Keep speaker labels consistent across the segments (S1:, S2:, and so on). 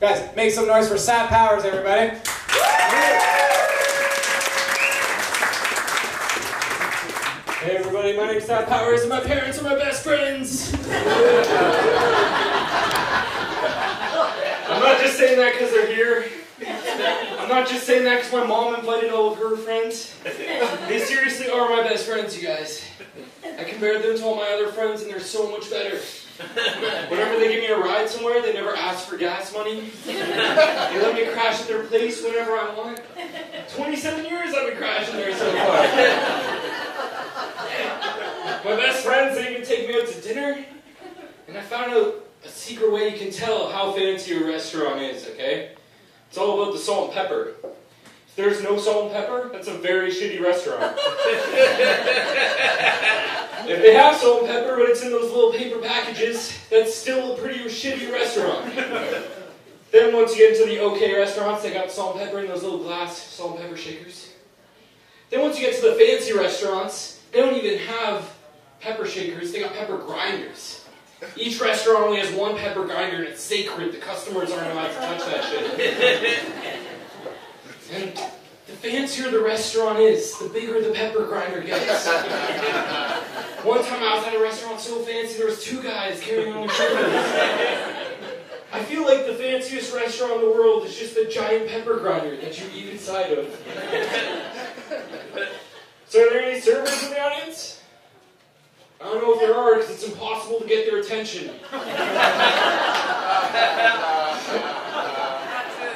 S1: Guys, make some noise for Sab Powers, everybody.
S2: Hey everybody, my name's Sab Powers and my parents are my best friends. I'm not just saying that because they're here. I'm not just saying that because my mom invited all of her friends. They seriously are my best friends, you guys. I compare them to all my other friends and they're so much better. Whenever they give me somewhere, they never ask for gas money. They let me crash at their place whenever I want. 27 years I've been crashing there so far. My best friends, they even take me out to dinner. And I found out a secret way you can tell how fancy a restaurant is, okay? It's all about the salt and pepper. If there's no salt and pepper, that's a very shitty restaurant. if they have salt and pepper, but it's in those little paper packages, that's still a pretty shitty restaurant. then once you get into the okay restaurants, they got salt and pepper in those little glass salt and pepper shakers. Then once you get to the fancy restaurants, they don't even have pepper shakers, they got pepper grinders. Each restaurant only has one pepper grinder and it's sacred. The customers aren't allowed to touch that shit. And the fancier the restaurant is, the bigger the pepper grinder gets. One time I was at a restaurant so fancy there was two guys carrying on their shoulders. I feel like the fanciest restaurant in the world is just a giant pepper grinder that you eat inside of. So are there any servers in the audience? I don't know if there are because it's impossible to get their attention.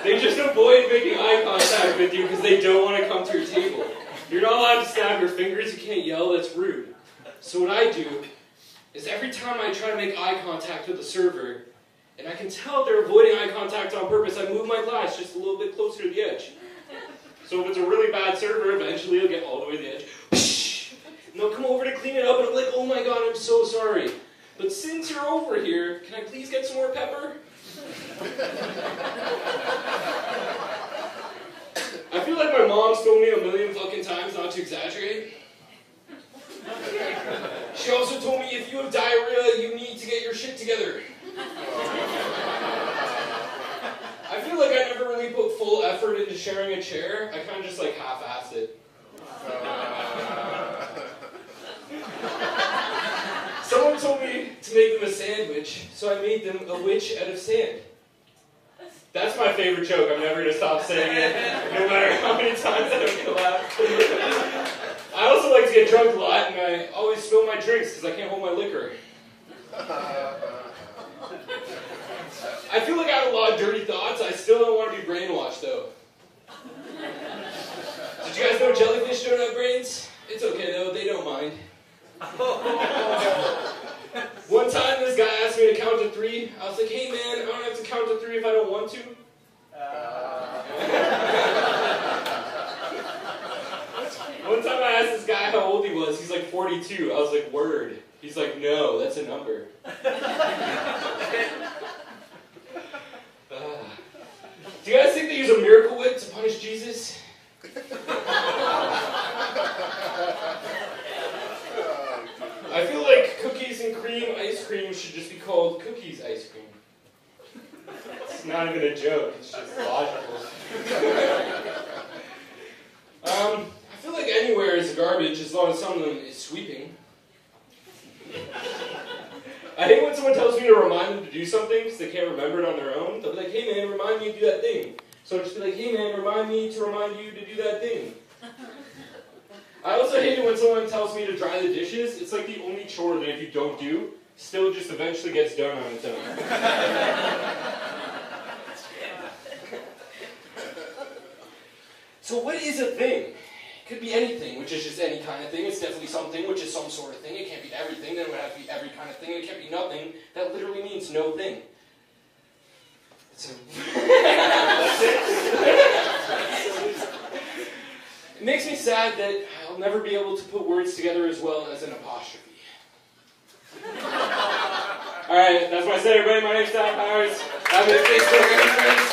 S2: they just avoid making eye contact with you because they don't want to come to your table. You're not allowed to snap your fingers, you can't yell, that's rude. So what I do is every time I try to make eye contact with the server, and I can tell they're avoiding eye contact on purpose, I move my glass just a little bit closer to the edge. So if it's a really bad server, eventually it'll get all the way to the edge. And they'll come over to clean it up and I'm like, oh my god, I'm so sorry. But since you're over here, can I please get some more pepper? I feel like my mom's told me a million fucking times not to exaggerate. She also told me if you have diarrhea, you need to get your shit together. I feel like I never really put full effort into sharing a chair. I kind of just like half-assed it. Someone told me to make them a sandwich, so I made them a witch out of sand. That's my favorite joke. I'm never gonna stop saying it, no matter how many times I don't get a laugh. I also like to get drunk a lot, and I always spill my drinks because I can't hold my liquor. I feel like I have a lot of dirty thoughts. I still don't want to be brainwashed, though. Did you guys know jellyfish don't have brains? It's okay, though. They don't mind. One time, this guy asked me to count to three. I was like, hey, man, I don't have to count to three if I don't want to. One time I asked this guy how old he was. He's like 42. I was like, word. He's like, no, that's a number. Ah. Do you guys think they use a miracle whip to punish Jesus? I feel like cookies and cream ice cream should just be called cookies ice cream. It's not even a joke, it's just logical. um, Like anywhere is garbage as long as someone is sweeping. I hate when someone tells me to remind them to do something because they can't remember it on their own. They'll be like, hey man, remind me to do that thing. So I'll just be like, hey man, remind me to remind you to do that thing. I also hate it when someone tells me to dry the dishes. It's like the only chore that if you don't do, still just eventually gets done on its own. so what is a thing? It could be anything, which is just any kind of thing. It's definitely something, which is some sort of thing. It can't be everything, then it would have to be every kind of thing. It can't be nothing. That literally means no thing. It's a it makes me sad that I'll never be able to put words together as well as an apostrophe. Alright, that's what I said, everybody. My name's Sab Powers. I'm at Facebook and friends.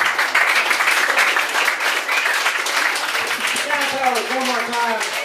S1: Sab Powers, one more time.